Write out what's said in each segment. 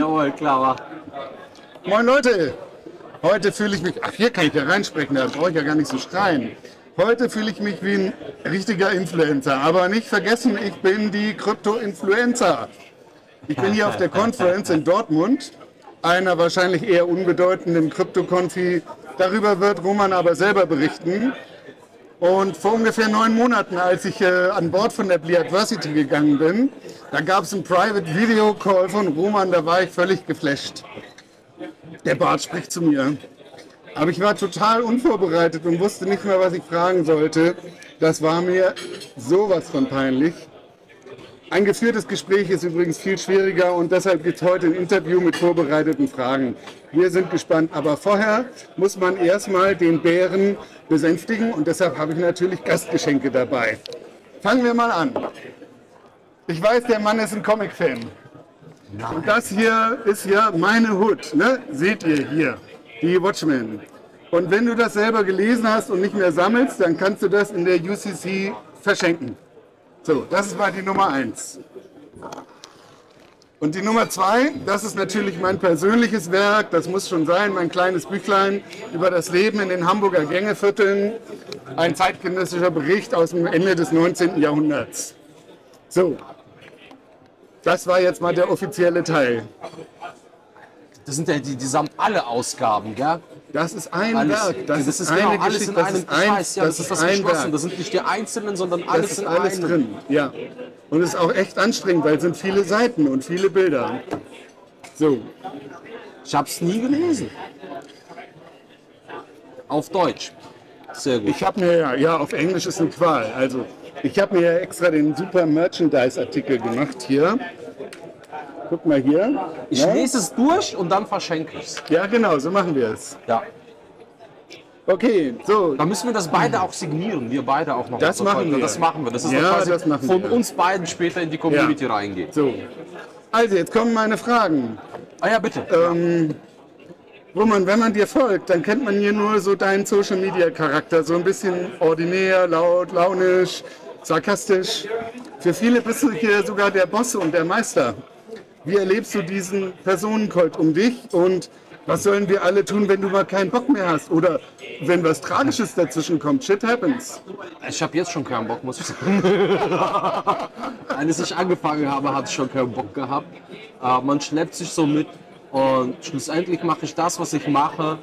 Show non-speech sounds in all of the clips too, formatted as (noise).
Jawohl, klar. Moin Leute, heute fühle ich mich, ach hier kann ich ja reinsprechen, da brauche ich ja gar nicht so schreien. Heute fühle ich mich wie ein richtiger Influencer, aber nicht vergessen, ich bin die Krypto-Influencer. Ich bin hier auf der Conference in Dortmund, einer wahrscheinlich eher unbedeutenden Krypto-Konfi. Darüber wird Roman aber selber berichten. Und vor ungefähr neun Monaten, als ich äh, an Bord von der Bliadversity gegangen bin, da gab es einen Private Video Call von Roman, da war ich völlig geflasht. Der Bart spricht zu mir. Aber ich war total unvorbereitet und wusste nicht mehr, was ich fragen sollte. Das war mir sowas von peinlich. Ein geführtes Gespräch ist übrigens viel schwieriger und deshalb gibt es heute ein Interview mit vorbereiteten Fragen. Wir sind gespannt, aber vorher muss man erstmal den Bären besänftigen und deshalb habe ich natürlich Gastgeschenke dabei. Fangen wir mal an. Ich weiß, der Mann ist ein Comic-Fan. Und das hier ist ja meine Hood, ne? Seht ihr hier, die Watchmen. Und wenn du das selber gelesen hast und nicht mehr sammelst, dann kannst du das in der UCC verschenken. So, das mal die Nummer eins. Und die Nummer zwei, das ist natürlich mein persönliches Werk, das muss schon sein, mein kleines Büchlein über das Leben in den Hamburger Gängevierteln, ein zeitgenössischer Bericht aus dem Ende des 19. Jahrhunderts. So, das war jetzt mal der offizielle Teil. Das sind ja die, die samt alle Ausgaben, gell? Das ist ein Alles, Werk, das, ist genau alles Geschichte, in das einem. ist ein, weiß, ja, das, ist das ein geschlossen. Werk. Das sind nicht die einzelnen, sondern Das alles ist in alles einem. drin, ja. Und es ist auch echt anstrengend, weil es sind viele Seiten und viele Bilder. So, Ich habe es nie gelesen. Auf Deutsch. Sehr gut. ich habe mir ja, ja, auf Englisch ist eine Qual. Also, ich habe mir ja extra den super Merchandise-Artikel gemacht hier. Guck mal hier. Ich Ja? lese es durch und dann verschenke ich es. Ja, genau, so machen wir es. Ja. Okay, so. Dann müssen wir das beide auch signieren. Wir beide auch noch. Das machen Zeug. wir. Das machen wir. Das ist Ja, quasi das machen von wir. uns beiden später in die Community Ja. reingeht. So. Also, jetzt kommen meine Fragen. Ah ja, bitte. Ähm, Roman, wenn man dir folgt, dann kennt man hier nur so deinen Social Media Charakter, so ein bisschen ordinär, laut, launisch, sarkastisch. Für viele bist du hier sogar der Boss und der Meister. Wie erlebst du diesen Personenkult um dich und was sollen wir alle tun, wenn du mal keinen Bock mehr hast? Oder wenn was Tragisches dazwischen kommt, shit happens. Ich habe jetzt schon keinen Bock, muss ich sagen. (laughs) Als ich angefangen habe, hatte ich schon keinen Bock gehabt. Äh, man schleppt sich so mit und schlussendlich mache ich das, was ich mache,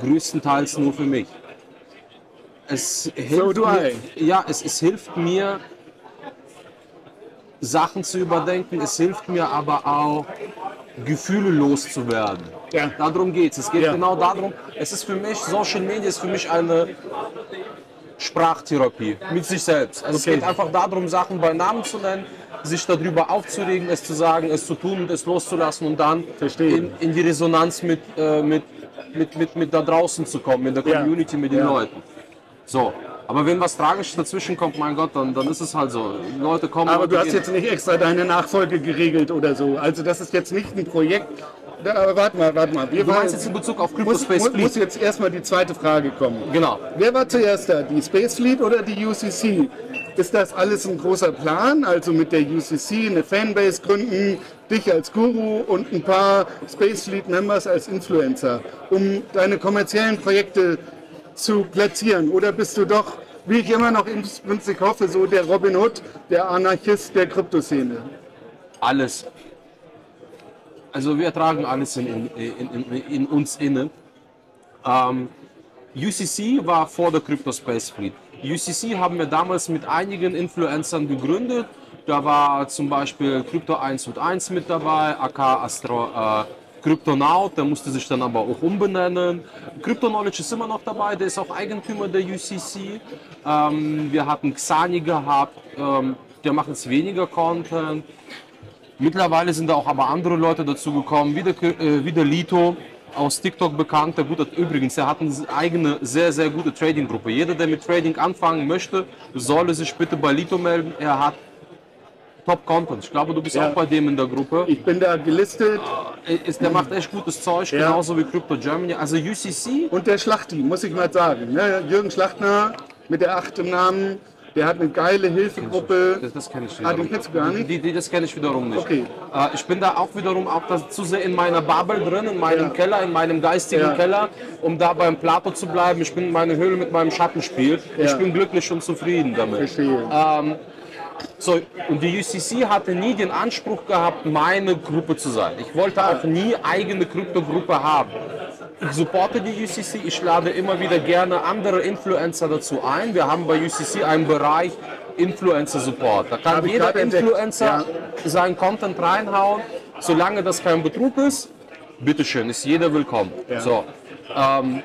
größtenteils nur für mich. Es hilft do mir, I. ja, es, es hilft mir, Sachen zu überdenken. Es hilft mir aber auch, Gefühle loszuwerden. Ja. Darum geht es. Es geht Ja. genau darum, es ist für mich, Social Media ist für mich eine Sprachtherapie mit sich selbst. Also Okay. Es geht einfach darum, Sachen bei Namen zu nennen, sich darüber aufzuregen, es zu sagen, es zu tun und es loszulassen und dann in, in die Resonanz mit, äh, mit, mit, mit, mit da draußen zu kommen, mit der Ja. Community, mit den Ja. Leuten. So. Aber wenn was Tragisches dazwischen kommt, mein Gott, dann, dann ist es halt so. Die Leute kommen. Aber du hast gehen. jetzt nicht extra deine Nachfolge geregelt oder so. Also das ist jetzt nicht ein Projekt. Da, aber warte mal, warte mal. Wir Du meinst jetzt in Bezug auf muss, CryptoSpace muss, muss Fleet? jetzt erstmal die zweite Frage kommen. Genau. Wer war zuerst da? Die Space Fleet oder die UCC? Ist das alles ein großer Plan? Also mit der UCC eine Fanbase gründen, dich als Guru und ein paar Space Fleet Members als Influencer, um deine kommerziellen Projekte zu platzieren? Oder bist du doch, wie ich immer noch inbrünstig hoffe, so der Robin Hood, der Anarchist der Kryptoszene? Alles. Also wir tragen alles in, in, in, in uns inne. Ähm, UCC war vor der Crypto Space Fleet. UCC haben wir damals mit einigen Influencern gegründet. Da war zum Beispiel Crypto 1 und 1 mit dabei, AK Astro, äh, Cryptonaut, der musste sich dann aber auch umbenennen. Crypto Knowledge ist immer noch dabei, der ist auch Eigentümer der UCC. Ähm, wir hatten Xani gehabt, ähm, der macht jetzt weniger Content. Mittlerweile sind da auch aber andere Leute dazu gekommen, wie der, äh, wie der Lito aus TikTok bekannt. Der gut hat, übrigens, er hat eine eigene sehr, sehr gute Trading-Gruppe. Jeder, der mit Trading anfangen möchte, solle sich bitte bei Lito melden. Er hat Top-Content. Ich glaube, du bist Ja. auch bei dem in der Gruppe. Ich bin da gelistet Er Ist, der macht echt gutes Zeug, Ja. genauso wie Crypto Germany. Also UCC, und der Schlachti, muss ich mal sagen. Ne? Jürgen Schlachtner mit der Acht im Namen, Der hat eine geile Hilfegruppe. Das, das kenne ich Ah, wiederum. den kennst du gar nicht? Die, die, das kenne ich wiederum nicht. Okay. Äh, ich bin da auch wiederum auch das, zu sehr in meiner Bubble drin, in meinem Ja. Keller, in meinem geistigen Ja. Keller, um da beim Plato zu bleiben. Ich bin in meiner Höhle mit meinem Schattenspiel. Ich Ja. bin glücklich und zufrieden damit. Verstehe. So, und die UCC hatte nie den Anspruch gehabt, meine Gruppe zu sein. Ich wollte auch nie eigene Kryptogruppe haben. Ich supporte die UCC, ich lade immer wieder gerne andere Influencer dazu ein. Wir haben bei UCC einen Bereich Influencer Support. Da kann jeder Influencer seinen Content reinhauen, solange das kein Betrug ist. Bitteschön, ist jeder willkommen. Ja. So, ähm,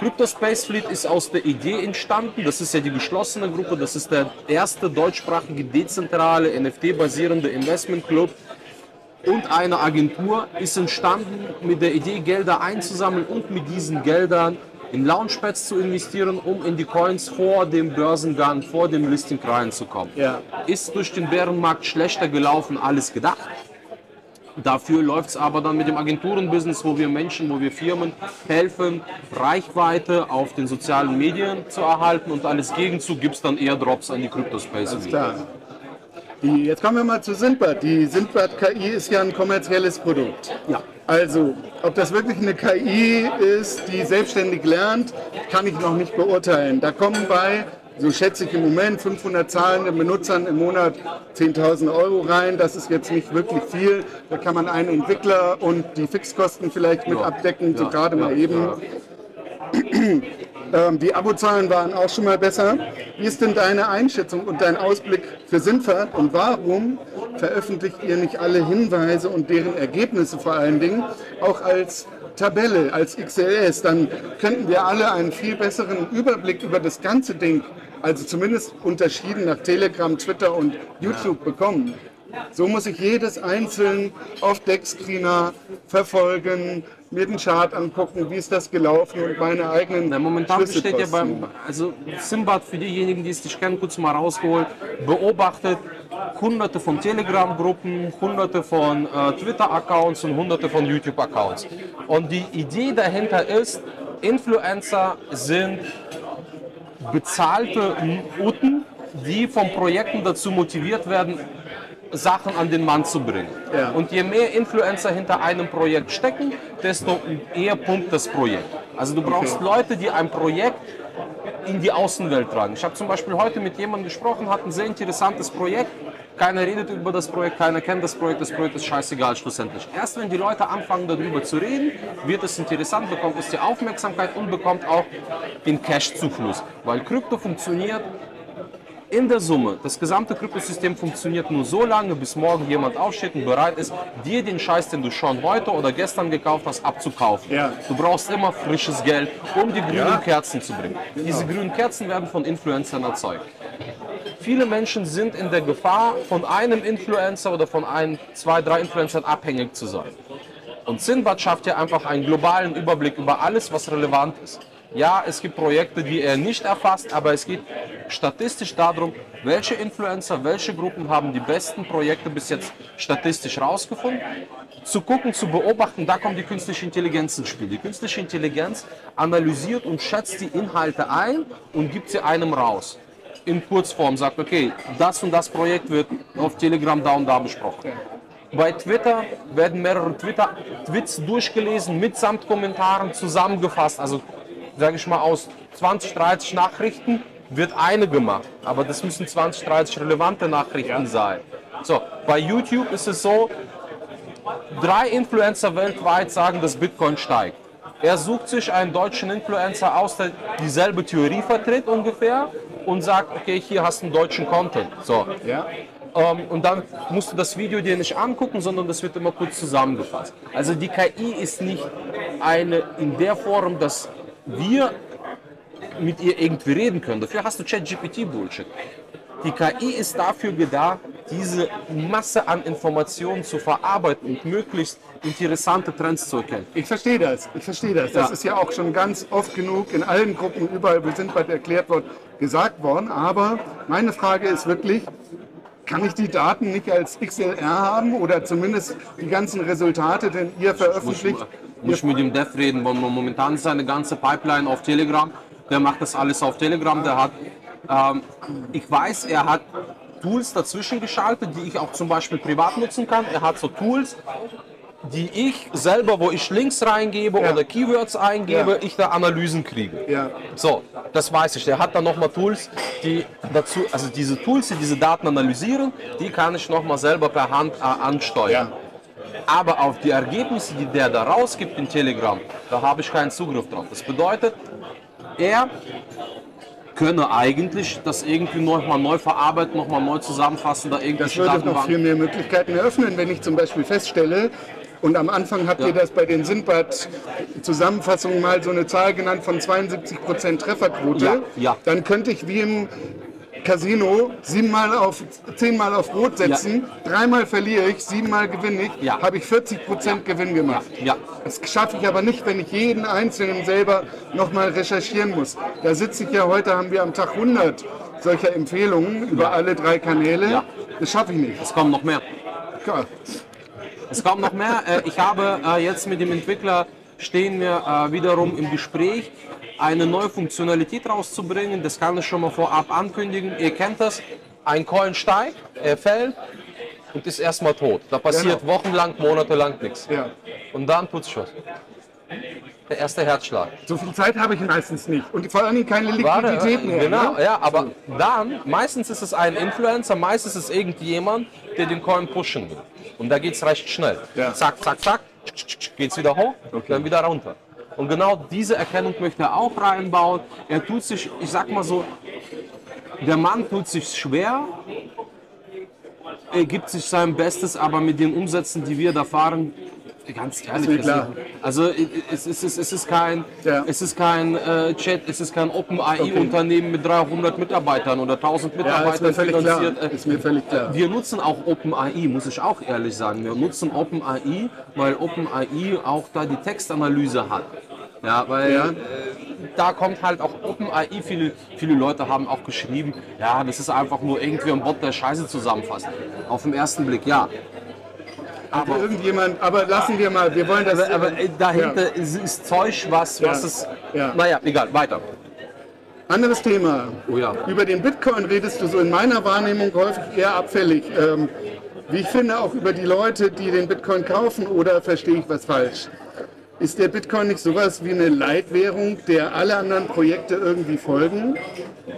Crypto Space Fleet ist aus der Idee entstanden. Das ist ja die geschlossene Gruppe. Das ist der erste deutschsprachige dezentrale NFT-basierende Investment Club und eine Agentur ist entstanden mit der Idee, Gelder einzusammeln und mit diesen Geldern in Launchpads zu investieren, um in die Coins vor dem Börsengang, vor dem Listing reinzukommen. Ja. Ist durch den Bärenmarkt schlechter gelaufen, alles gedacht. Dafür läuft es aber dann mit dem Agenturenbusiness, wo wir Menschen, wo wir Firmen helfen, Reichweite auf den sozialen Medien zu erhalten und alles Gegenzug gibt es dann eher Drops an die Cryptospace. Klar. Die, jetzt kommen wir mal zu Sindbad. Die Sindbad KI ist ja ein kommerzielles Produkt. Ja. Also, ob das wirklich eine KI ist, die selbstständig lernt, kann ich noch nicht beurteilen. Da kommen bei, so schätze ich im Moment, 500 zahlende Benutzern im Monat 10.000 Euro rein. Das ist jetzt nicht wirklich viel. Da kann man einen Entwickler und die Fixkosten vielleicht mit Ja. abdecken, so Ja, gerade mal eben. (clears throat) Ähm, die Abozahlen waren auch schon mal besser. Wie ist denn deine Einschätzung und dein Ausblick für Sindfahrt und warum veröffentlicht ihr nicht alle Hinweise und deren Ergebnisse vor allen Dingen auch als Tabelle, als XLS? Dann könnten wir alle einen viel besseren Überblick über das ganze Ding, also zumindest unterschieden nach Telegram, Twitter und YouTube bekommen. So muss ich jedes einzeln auf Deckscreener verfolgen, mir den Chart angucken, wie ist das gelaufen und meine eigenen Na, momentan Schlüsse besteht ja beim, also Simbad für diejenigen, die es nicht kennen, kurz mal rausgeholt, beobachtet hunderte von Telegram-Gruppen, hunderte von äh, Twitter-Accounts und hunderte von YouTube-Accounts. Und die Idee dahinter ist, Influencer sind bezahlte Uten, die von Projekten dazu motiviert werden, Sachen an den Mann zu bringen. Ja. Und je mehr Influencer hinter einem Projekt stecken, desto eher pumpt das Projekt. Also du brauchst Leute, die ein Projekt in die Außenwelt tragen. Ich habe zum Beispiel heute mit jemandem gesprochen, hat ein sehr interessantes Projekt. Keiner redet über das Projekt, keiner kennt das Projekt, das Projekt ist scheißegal schlussendlich. Erst wenn die Leute anfangen darüber zu reden, wird es interessant, bekommt es die Aufmerksamkeit und bekommt auch den Cash-Zufluss. Weil Krypto funktioniert in der Summe, das gesamte Kryptosystem funktioniert nur so lange, bis morgen jemand aufsteht und bereit ist, dir den Scheiß, den du schon heute oder gestern gekauft hast, abzukaufen. Ja. Du brauchst immer frisches Geld, um die grünen Ja. Kerzen zu bringen. Diese grünen Kerzen werden von Influencern erzeugt. Viele Menschen sind in der Gefahr, von einem Influencer oder von ein, zwei, drei Influencern abhängig zu sein. Und Sinbad schafft ja einfach einen globalen Überblick über alles, was relevant ist. Ja, es gibt Projekte, die er nicht erfasst, aber es geht statistisch darum, welche Influencer, welche Gruppen haben die besten Projekte bis jetzt statistisch rausgefunden. Zu gucken, zu beobachten, da kommt die künstliche Intelligenz ins Spiel. Die künstliche Intelligenz analysiert und schätzt die Inhalte ein und gibt sie einem raus. In Kurzform sagt, okay, das und das Projekt wird auf Telegram da und da besprochen. Bei Twitter werden mehrere Twitter-Tweets durchgelesen, mitsamt Kommentaren zusammengefasst. Also, sage ich mal, aus 20, 30 Nachrichten wird eine gemacht. Aber das müssen 20, 30 relevante Nachrichten sein. So, bei YouTube ist es so, drei Influencer weltweit sagen, dass Bitcoin steigt. Er sucht sich einen deutschen Influencer aus, der dieselbe Theorie vertritt ungefähr und sagt, okay, hier hast du einen deutschen Content. So. Ja. Ähm, und dann musst du das Video dir nicht angucken, sondern das wird immer kurz zusammengefasst. Also die KI ist nicht eine in der Form, dass wir mit ihr irgendwie reden können. Dafür hast du ChatGPT-Bullshit. Die KI ist dafür gedacht, diese Masse an Informationen zu verarbeiten und möglichst interessante Trends zu erkennen. Ich verstehe das, ich verstehe das. Das Ja. ist ja auch schon ganz oft genug in allen Gruppen, überall, wo sind bald erklärt worden, gesagt worden. Aber meine Frage ist wirklich, kann ich die Daten nicht als XLR haben oder zumindest die ganzen Resultate, denn ihr Muss, veröffentlicht? muss ich mit dem Dev reden, weil momentan ist seine ganze Pipeline auf Telegram. Der macht das alles auf Telegram. Der hat Ähm, ich weiß, er hat Tools dazwischen geschaltet, die ich auch zum Beispiel privat nutzen kann. Er hat so Tools, die ich selber, wo ich Links reingebe Ja. oder Keywords eingebe, Ja. ich da Analysen kriege. Ja. So, das weiß ich. Der hat dann nochmal Tools, die dazu, also diese Tools, die diese Daten analysieren, die kann ich nochmal selber per Hand äh, ansteuern. Aber auf die Ergebnisse, die der da rausgibt in Telegram, da habe ich keinen Zugriff drauf. Das bedeutet, er könne eigentlich das irgendwie nochmal neu verarbeiten, nochmal neu zusammenfassen, da Das irgendwelche würde noch Datenbanken. viel mehr Möglichkeiten eröffnen, wenn ich zum Beispiel feststelle, und am Anfang habt ihr Ja. das bei den Sindbad-Zusammenfassungen mal so eine Zahl genannt von 72% Trefferquote. Ja, ja. Dann könnte ich wie im Casino siebenmal auf, zehnmal auf Rot setzen, dreimal verliere ich, siebenmal gewinne ich, Ja. habe ich 40% Gewinn gemacht. Ja. Das schaffe ich aber nicht, wenn ich jeden Einzelnen selber nochmal recherchieren muss. Da sitze ich ja heute, haben wir am Tag 100 solcher Empfehlungen über alle drei Kanäle. Ja. Das schaffe ich nicht. Es kommen noch mehr. Ja. Es kommt noch mehr. Äh, Ich habe äh, jetzt mit dem Entwickler stehen wir äh, wiederum im Gespräch, eine neue Funktionalität rauszubringen. Das kann ich schon mal vorab ankündigen. Ihr kennt das. Ein Coin steigt, er fällt und ist erstmal tot. Da passiert Genau. wochenlang, monatelang nichts. Ja. Und dann tut's Schuss. Der erste Herzschlag. So viel Zeit habe ich meistens nicht. Und vor allen Dingen keine Warte, Liquidität mehr. Genau, ne? ja, aber dann, meistens ist es ein Influencer, meistens ist es irgendjemand, der den Coin pushen will. Und da geht es recht schnell. Ja. Zack, zack, zack, geht es wieder hoch, dann wieder runter. Und genau diese Erkennung möchte er auch reinbauen. Er tut sich, ich sag mal so, der Mann tut sich schwer, er gibt sich sein Bestes, aber mit den Umsätzen, die wir da fahren, ganz ehrlich, also es ist, es ist, es ist kein, Ja. es ist kein äh, Chat, es ist kein Open AI-Unternehmen mit 300 Mitarbeitern oder 1000 Ja, ist Mitarbeitern mir völlig klar. finanziert. Äh, Ist mir völlig klar. wir nutzen auch OpenAI, muss ich auch ehrlich sagen. Wir nutzen OpenAI, weil OpenAI auch da die Textanalyse hat. Ja, weil Ja. Äh, da kommt halt auch OpenAI, viele, viele Leute haben auch geschrieben, ja, das ist einfach nur irgendwie ein Bot, der Scheiße zusammenfasst. Auf den ersten Blick, ja. Aber irgendjemand, aber lassen wir mal, wir wollen das. Aber, aber äh, dahinter ist, ist Zeug, was, was Ja. es. Ja. Naja, egal, weiter. Anderes Thema. Oh ja. Über den Bitcoin redest du so in meiner Wahrnehmung häufig eher abfällig. Ähm, wie ich finde, auch über die Leute, die den Bitcoin kaufen, oder verstehe ich was falsch? Ist der Bitcoin nicht sowas wie eine Leitwährung, der alle anderen Projekte irgendwie folgen?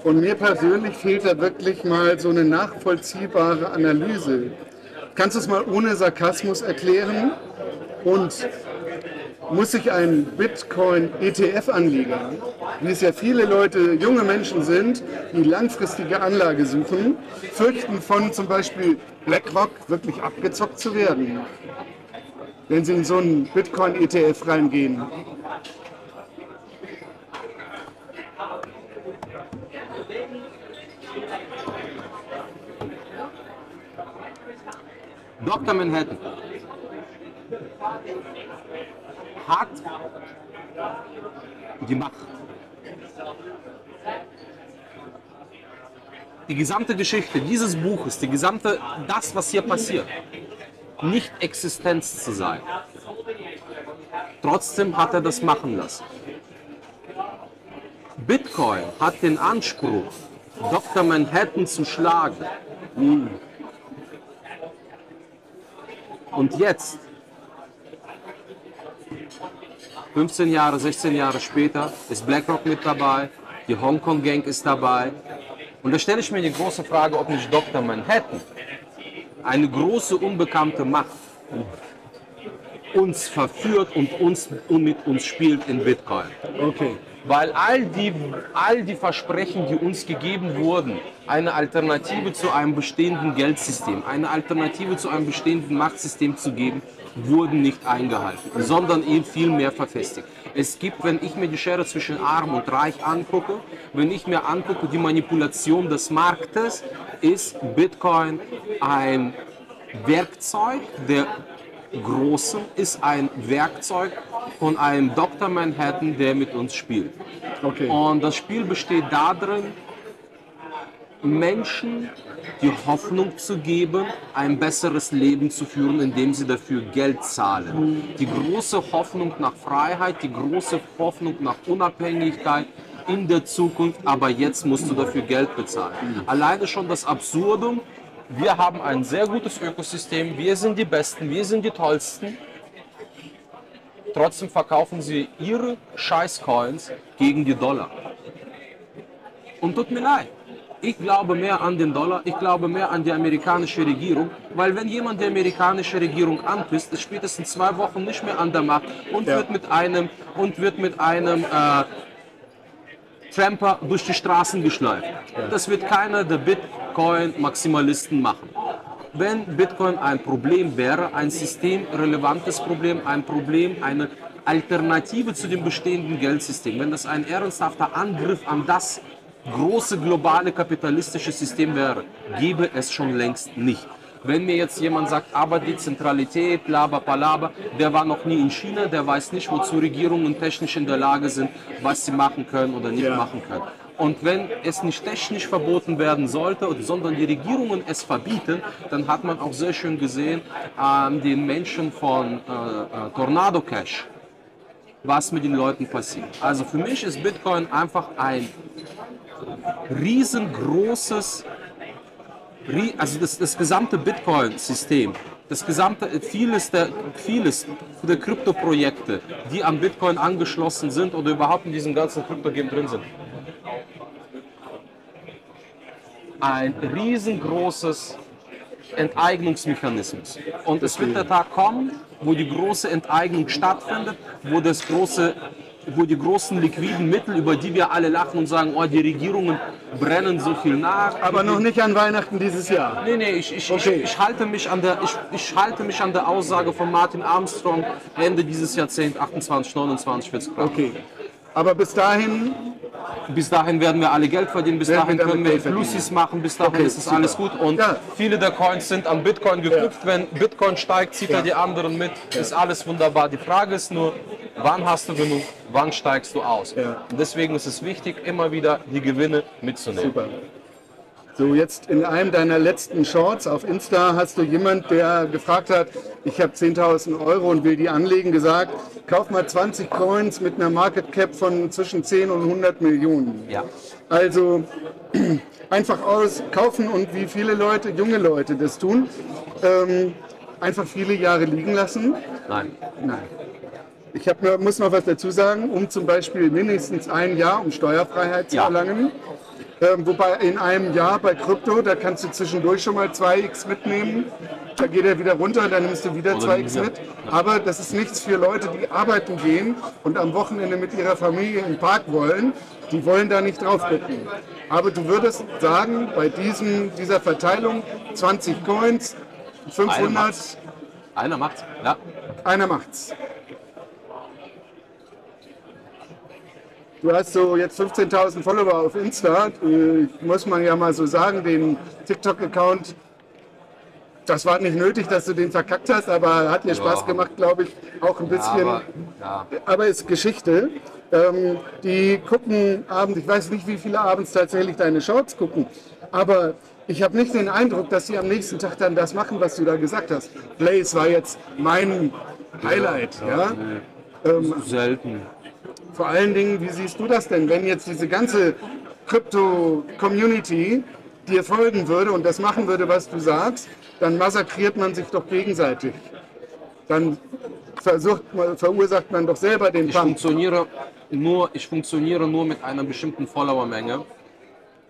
Und mir persönlich fehlt da wirklich mal so eine nachvollziehbare Analyse. Kannst du es mal ohne Sarkasmus erklären? Und muss sich ein Bitcoin-ETF-Anleger, wie es ja viele Leute, junge Menschen sind, die langfristige Anlage suchen, fürchten von zum Beispiel BlackRock wirklich abgezockt zu werden, wenn sie in so einen Bitcoin-ETF reingehen? Dr. Manhattan hat die Macht. Die gesamte Geschichte dieses Buches, die gesamte, das, was hier passiert, nicht Existenz zu sein. Trotzdem hat er das machen lassen. Bitcoin hat den Anspruch, Dr. Manhattan zu schlagen. Und jetzt, 15 Jahre, 16 Jahre später, ist BlackRock mit dabei, die Hongkong Gang ist dabei. Und da stelle ich mir die große Frage, ob nicht Dr. Manhattan, eine große unbekannte Macht, uns verführt und, uns, und mit uns spielt in Bitcoin. Okay. Weil all die, all die Versprechen, die uns gegeben wurden, eine Alternative zu einem bestehenden Geldsystem, eine Alternative zu einem bestehenden Machtsystem zu geben, wurden nicht eingehalten, sondern eben viel mehr verfestigt. Es gibt, wenn ich mir die Schere zwischen Arm und Reich angucke, wenn ich mir angucke, die Manipulation des Marktes, ist Bitcoin ein Werkzeug der Großen, ist ein Werkzeug von einem Dr. Manhattan, der mit uns spielt. Okay. Und das Spiel besteht darin, Menschen die Hoffnung zu geben, ein besseres Leben zu führen, indem sie dafür Geld zahlen. Die große Hoffnung nach Freiheit, die große Hoffnung nach Unabhängigkeit, in der Zukunft, aber jetzt musst du dafür Geld bezahlen. Alleine schon das Absurdum, wir haben ein sehr gutes Ökosystem, wir sind die Besten, wir sind die Tollsten. Trotzdem verkaufen sie ihre Scheißcoins gegen die Dollar. Und tut mir leid. Ich glaube mehr an den Dollar, ich glaube mehr an die amerikanische Regierung, weil wenn jemand die amerikanische Regierung anpisst, ist spätestens zwei Wochen nicht mehr an der Macht und Ja. wird mit einem und wird mit einem äh, Tramper durch die Straßen geschleift. Das wird keiner der Bitcoin-Maximalisten machen. Wenn Bitcoin ein Problem wäre, ein systemrelevantes Problem, ein Problem, eine Alternative zu dem bestehenden Geldsystem, wenn das ein ernsthafter Angriff an das große globale kapitalistische System wäre, gäbe es schon längst nicht. Wenn mir jetzt jemand sagt, aber Dezentralität, laber, palaber, der war noch nie in China, der weiß nicht, wozu Regierungen technisch in der Lage sind, was sie machen können oder nicht Ja. machen können. Und wenn es nicht technisch verboten werden sollte, sondern die Regierungen es verbieten, dann hat man auch sehr schön gesehen an den Menschen von äh, äh, Tornado Cash, was mit den Leuten passiert. Also für mich ist Bitcoin einfach ein riesengroßes, rie- also das, das gesamte Bitcoin-System, das gesamte, vieles der, vieles der Kryptoprojekte, die am Bitcoin angeschlossen sind oder überhaupt in diesem ganzen Krypto-Game drin sind, ein riesengroßes Enteignungsmechanismus. Und es wird der Tag kommen, wo die große Enteignung stattfindet, wo das große wo die großen liquiden Mittel, über die wir alle lachen und sagen, oh, die Regierungen brennen so viel nach. Aber noch nicht an Weihnachten dieses Jahr. Nee, nee, ich, ich, Okay. ich, ich, halte mich an der, ich, ich halte mich an der Aussage von Martin Armstrong, Ende dieses Jahrzehnts, 28, 29 wird es Okay. Aber bis dahin, Bis dahin werden wir alle Geld verdienen, bis dahin wir können wir. Flussis machen, bis dahin Okay, ist es alles gut. Und Ja. viele der Coins sind an Bitcoin geknüpft. Wenn Bitcoin steigt, zieht Ja. er die anderen mit. Ist alles wunderbar. Die Frage ist nur, wann hast du genug, wann steigst du aus? Ja. Deswegen ist es wichtig, immer wieder die Gewinne mitzunehmen. super. So, jetzt in einem deiner letzten Shorts auf Insta hast du jemand, der gefragt hat, ich habe 10.000 Euro und will die anlegen, gesagt, kauf mal 20 Coins mit einer Market Cap von zwischen 10 und 100 Millionen. Ja. Also (clears throat) einfach aus kaufen und wie viele Leute, junge Leute das tun, ähm, einfach viele Jahre liegen lassen. Nein. Nein. Ich hab muss noch was dazu sagen, um zum Beispiel mindestens ein Jahr, um Steuerfreiheit zu Ja. erlangen. Ähm, wobei in einem Jahr bei Krypto, da kannst du zwischendurch schon mal 2x mitnehmen. Da geht er wieder runter, dann nimmst du wieder Oder 2x ja. mit. Aber das ist nichts für Leute, die arbeiten gehen und am Wochenende mit ihrer Familie im Park wollen. Die wollen da nicht drauf gucken. Aber du würdest sagen, bei diesem, dieser Verteilung 20 Coins, Einer 500, macht's. Einer macht's. Ja. einer macht's. Du hast so jetzt 15.000 Follower auf Insta. Äh, muss man ja mal so sagen, den TikTok-Account, das war nicht nötig, dass du den verkackt hast, aber hat dir Spaß gemacht, glaube ich, auch ein bisschen. Aber, ja. aber ist Geschichte. Ähm, die gucken abends, ich weiß nicht, wie viele abends tatsächlich deine Shorts gucken, aber ich habe nicht den Eindruck, dass sie am nächsten Tag dann das machen, was du da gesagt hast. Blaze war jetzt mein Highlight. Ja, Ähm, Selten. Vor allen Dingen, wie siehst du das denn, wenn jetzt diese ganze Krypto-Community dir folgen würde und das machen würde, was du sagst, dann massakriert man sich doch gegenseitig. Dann versucht, verursacht man doch selber den Ich Pump. funktioniere nur, ich funktioniere nur mit einer bestimmten Followermenge.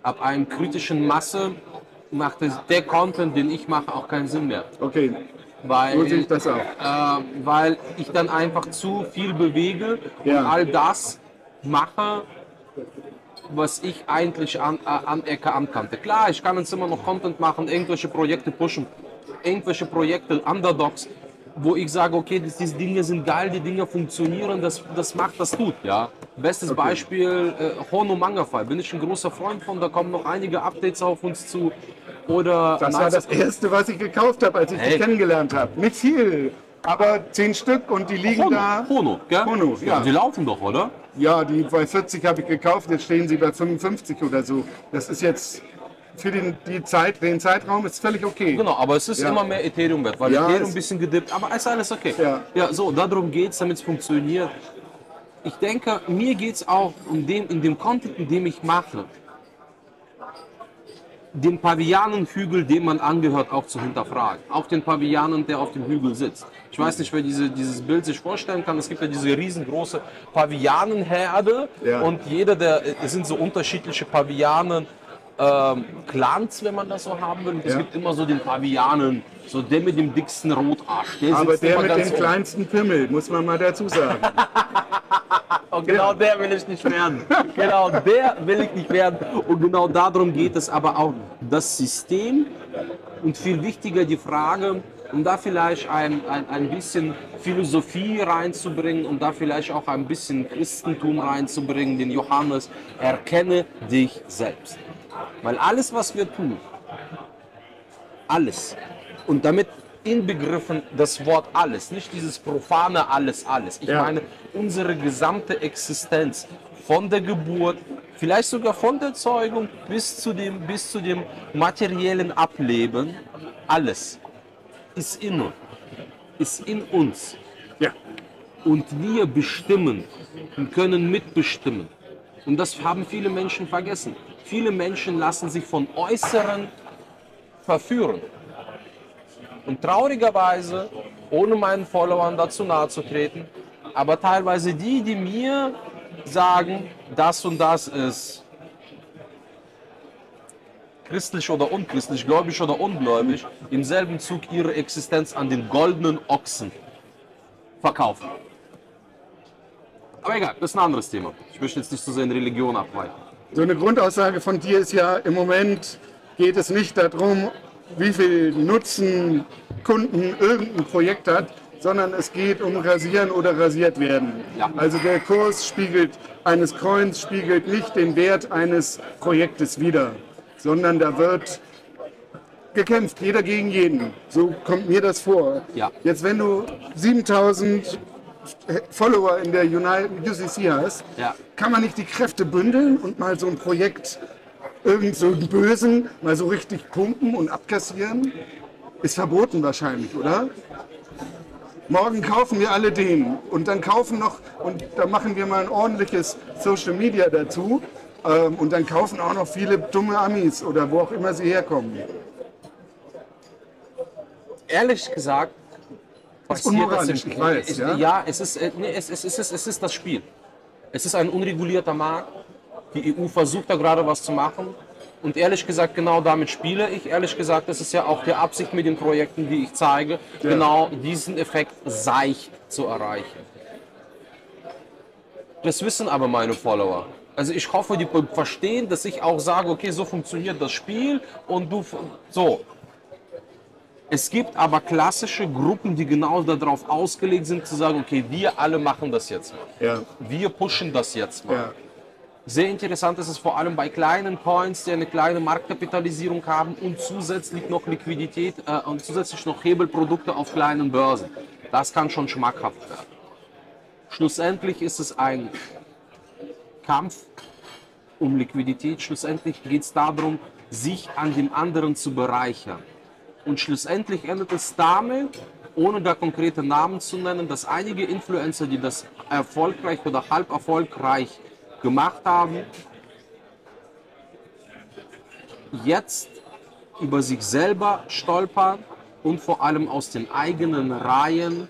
Ab einer kritischen Masse macht der Content, den ich mache, auch keinen Sinn mehr. Okay, Weil, so sehe ich das auch. äh, weil ich dann einfach zu viel bewege Ja. und all das mache, was ich eigentlich an, äh, an Ecke ankannte. Klar, ich kann jetzt immer noch Content machen, irgendwelche Projekte pushen, irgendwelche Projekte, Underdogs, wo ich sage, okay, das, diese Dinge sind geil, die Dinge funktionieren, das, das macht, das tut, ja. Bestes Beispiel, äh, Hono Mangafy, bin ich ein großer Freund von, da kommen noch einige Updates auf uns zu. Oder Das war das erste, was ich gekauft habe, als ich Hey. dich kennengelernt habe. Nicht viel, aber zehn Stück und die liegen Hono, da. Hono, gell? Hono, ja. Die laufen doch, oder? Ja, die bei 40 habe ich gekauft, jetzt stehen sie bei 55 oder so. Das ist jetzt für den, die Zeit, den Zeitraum ist völlig okay. Genau, aber es ist Ja. immer mehr Ethereum wert, weil Ja, Ethereum ein bisschen gedippt, aber ist alles okay. Ja. ja so, darum geht es, damit es funktioniert. ich denke, mir geht es auch um dem, in dem Content, in dem ich mache, den Pavianenhügel, dem man angehört, auch zu hinterfragen. Auch den Pavianen, der auf dem Hügel sitzt. Ich weiß nicht, wer diese, dieses Bild sich vorstellen kann. Es gibt ja diese riesengroße Pavianenherde Ja. und jeder der, es sind so unterschiedliche Pavianen. Ähm, Clans, wenn man das so haben will. Es Ja. gibt immer so den Pavianen, so der mit dem dicksten Rotarsch. Der Aber der mit dem kleinsten Pimmel, muss man mal dazu sagen. (laughs) Und genau der will ich nicht werden. Genau der will ich nicht werden. Und genau darum geht es aber auch das System und viel wichtiger die Frage, um da vielleicht ein, ein, ein bisschen Philosophie reinzubringen, um da vielleicht auch ein bisschen Christentum reinzubringen, den Johannes, erkenne dich selbst. Weil alles, was wir tun, alles, und damit inbegriffen das Wort alles, nicht dieses profane alles, alles. Ich Ja. meine, unsere gesamte Existenz von der Geburt, vielleicht sogar von der Zeugung bis zu dem, bis zu dem materiellen Ableben, alles ist in uns, ist in uns. Ja. Und wir bestimmen und können mitbestimmen. Und das haben viele Menschen vergessen. Viele Menschen lassen sich von Äußeren verführen. Und traurigerweise, ohne meinen Followern dazu nahe zu treten, aber teilweise die, die mir sagen, das und das ist christlich oder unchristlich, gläubig oder ungläubig, im selben Zug ihre Existenz an den goldenen Ochsen verkaufen. Aber egal, das ist ein anderes Thema. Ich möchte jetzt nicht zu sehr in Religion abweichen. So eine Grundaussage von dir ist ja, im Moment geht es nicht darum, wie viel Nutzen Kunden irgendein Projekt hat, sondern es geht um Rasieren oder rasiert werden. Ja. Also der Kurs spiegelt eines Coins spiegelt nicht den Wert eines Projektes wider, sondern da wird gekämpft, jeder gegen jeden. So kommt mir das vor. Ja. Jetzt, wenn du 7000 Follower in der United UCC hast, Ja. kann man nicht die Kräfte bündeln und mal so ein Projekt, irgend so einen Bösen, mal so richtig pumpen und abkassieren? Ist verboten wahrscheinlich, oder? Morgen kaufen wir alle den und dann kaufen noch, und da machen wir mal ein ordentliches Social Media dazu. Ähm, und dann kaufen auch noch viele dumme Amis oder wo auch immer sie herkommen. Ehrlich gesagt, ist unmoralisch, ich weiß, ja? ja, es ist, äh, nee, es, es, es, ist, es ist das Spiel. Es ist ein unregulierter Markt. Die EU versucht da gerade was zu machen. Und ehrlich gesagt, genau damit spiele ich. Ehrlich gesagt, das ist ja auch die Absicht mit den Projekten, die ich zeige, genau diesen Effekt seicht zu erreichen. Das wissen aber meine Follower. Also ich hoffe, die verstehen, dass ich auch sage, okay, so funktioniert das Spiel und du so. Es gibt aber klassische Gruppen, die genau darauf ausgelegt sind, zu sagen, okay, wir alle machen das jetzt mal. Ja, Wir pushen das jetzt mal. ja. Sehr interessant ist es vor allem bei kleinen Coins, die eine kleine Marktkapitalisierung haben und zusätzlich noch Liquidität äh, und zusätzlich noch Hebelprodukte auf kleinen Börsen. Das kann schon schmackhaft werden. Schlussendlich ist es ein Kampf um Liquidität. Schlussendlich geht es darum, sich an dem anderen zu bereichern. Und schlussendlich endet es damit, ohne da konkrete Namen zu nennen, dass einige Influencer, die das erfolgreich oder halb erfolgreich gemacht haben, jetzt über sich selber stolpern und vor allem aus den eigenen Reihen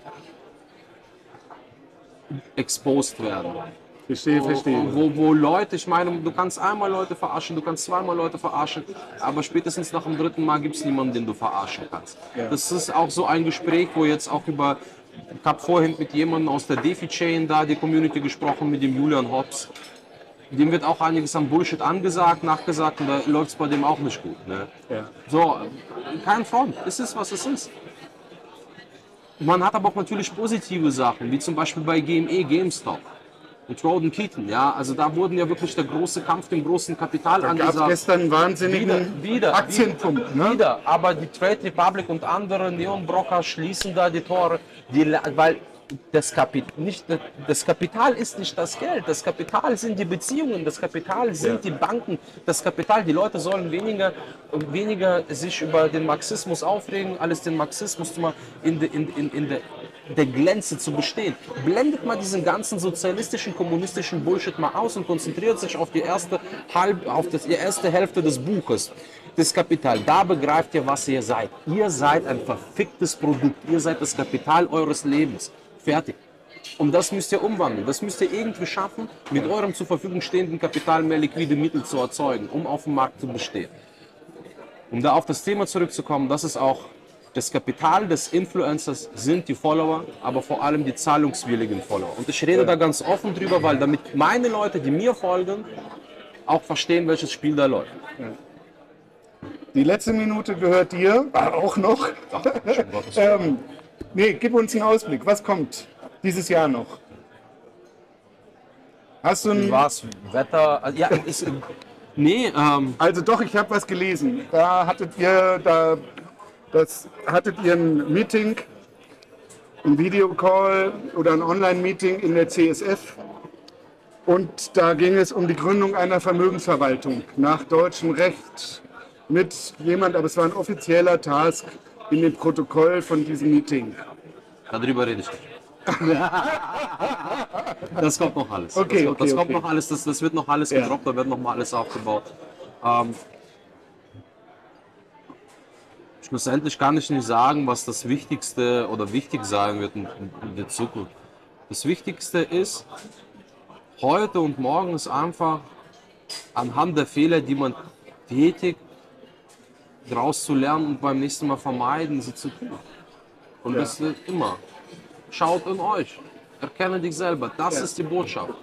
exposed werden. Verstehe, verstehe. Wo, wo Leute, ich meine, du kannst einmal Leute verarschen, du kannst zweimal Leute verarschen, aber spätestens nach dem dritten Mal gibt es niemanden, den du verarschen kannst. Das ist auch so ein Gespräch, wo jetzt auch über, ich habe vorhin mit jemandem aus der DeFi-Chain da, die Community gesprochen, mit dem Julian Hobbs. Dem wird auch einiges an Bullshit angesagt, nachgesagt und da läuft es bei dem auch nicht gut. Ne? Ja. So, kein Front, es ist, was es ist. Man hat aber auch natürlich positive Sachen, wie zum Beispiel bei GME, GameStop. Und Roden Keaton, ja, also da wurden ja wirklich der große Kampf dem großen Kapital Da gab es angesagt. gestern einen wahnsinnigen Wieder, wieder, Aktienpump. Ne? Wieder, aber die Trade Republic und andere Neonbroker schließen da die Tore, die, weil das, Kapi nicht, das Kapital ist nicht das Geld, das Kapital sind die Beziehungen, das Kapital sind Ja. die Banken, das Kapital, die Leute sollen weniger, weniger sich über den Marxismus aufregen, alles den Marxismus mal in, de, in, in, in der, der Glänze zu bestehen. Blendet mal diesen ganzen sozialistischen, kommunistischen Bullshit mal aus und konzentriert sich auf die erste, halb, auf das, die erste Hälfte des Buches. Das Kapital, da begreift ihr, was ihr seid. Ihr seid ein verficktes Produkt. Ihr seid das Kapital eures Lebens. Fertig. Und das müsst ihr umwandeln. Das müsst ihr irgendwie schaffen, mit eurem zur Verfügung stehenden Kapital mehr liquide Mittel zu erzeugen, um auf dem Markt zu bestehen. Um da auf das Thema zurückzukommen, das ist auch das Kapital des Influencers sind die Follower, aber vor allem die zahlungswilligen Follower. Und ich rede da ganz offen drüber, weil damit meine Leute, die mir folgen, auch verstehen, welches Spiel da läuft. Die letzte Minute gehört dir, auch noch. ähm, nee, gib uns einen Ausblick. Was kommt dieses Jahr noch? Hast du Wie einen, war's? Wetter? also, Ja, ist, nee, ähm, Also doch, ich habe was gelesen. Da hattet ihr, da, das hattet ihr ein Meeting, ein Videocall oder ein Online-Meeting in der CSF. Und da ging es um die Gründung einer Vermögensverwaltung nach deutschem Recht mit jemand, aber es war ein offizieller Task in dem Protokoll von diesem Meeting. darüber rede ich nicht. (laughs) Das kommt noch alles. Okay, das, okay, das kommt okay. noch alles, das, das wird noch alles Ja. gedroppt, da wird noch mal alles aufgebaut. Ähm, schlussendlich kann ich nicht sagen, was das Wichtigste oder wichtig sein wird in, in der Zukunft. Das Wichtigste ist, heute und morgen ist einfach anhand der Fehler, die man tätigt, daraus zu lernen und beim nächsten Mal vermeiden, sie zu tun. Und Ja. das ist immer. Schaut in euch. Erkenne dich selber. Das ist die Botschaft.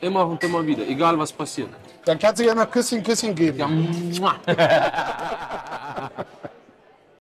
Immer und immer wieder, egal was passiert. Dann kannst du ja noch Küsschen, Küsschen geben. Ja. (laughs)